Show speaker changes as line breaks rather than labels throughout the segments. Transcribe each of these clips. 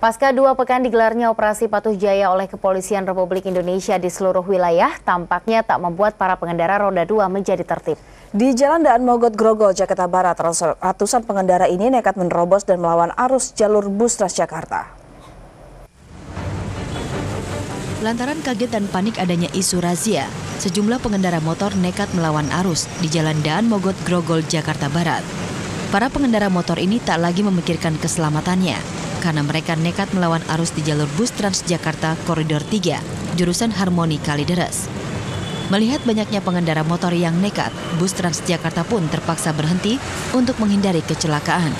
Pasca dua pekan digelarnya operasi Patuh Jaya oleh Kepolisian Republik Indonesia di seluruh wilayah, tampaknya tak membuat para pengendara roda dua menjadi tertib.
Di Jalan Daan Mogot Grogol, Jakarta Barat, ratusan pengendara ini nekat menerobos dan melawan arus jalur bus Transjakarta.
Lantaran kaget dan panik adanya isu razia, sejumlah pengendara motor nekat melawan arus di Jalan Daan Mogot Grogol, Jakarta Barat. Para pengendara motor ini tak lagi memikirkan keselamatannya karena mereka nekat melawan arus di jalur bus Transjakarta Koridor 3, jurusan Harmoni Kalideres. Melihat banyaknya pengendara motor yang nekat, bus Transjakarta pun terpaksa berhenti untuk menghindari kecelakaan.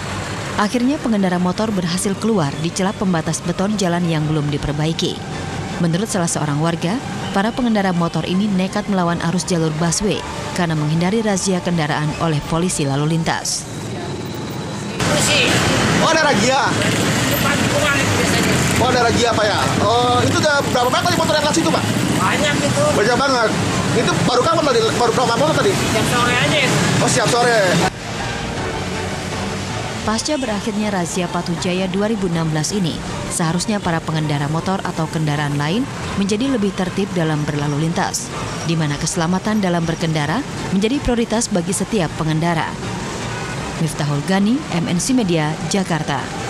Akhirnya pengendara motor berhasil keluar di celah pembatas beton jalan yang belum diperbaiki. Menurut salah seorang warga, para pengendara motor ini nekat melawan arus jalur busway karena menghindari razia kendaraan oleh polisi lalu lintas.
Oh ada razia? Oh ada lagi apa ya? Oh itu udah berapa banyak tadi motor yang lewat situ pak?
Banyak itu.
Banyak banget. Itu baru kapan tadi? Baru berapa motor tadi?
Siap sore aja.
Oh siap sore.
Pasca berakhirnya razia Patuh Jaya 2016 ini, seharusnya para pengendara motor atau kendaraan lain menjadi lebih tertib dalam berlalu lintas, di mana keselamatan dalam berkendara menjadi prioritas bagi setiap pengendara. Miftahul Gani, MNC Media, Jakarta.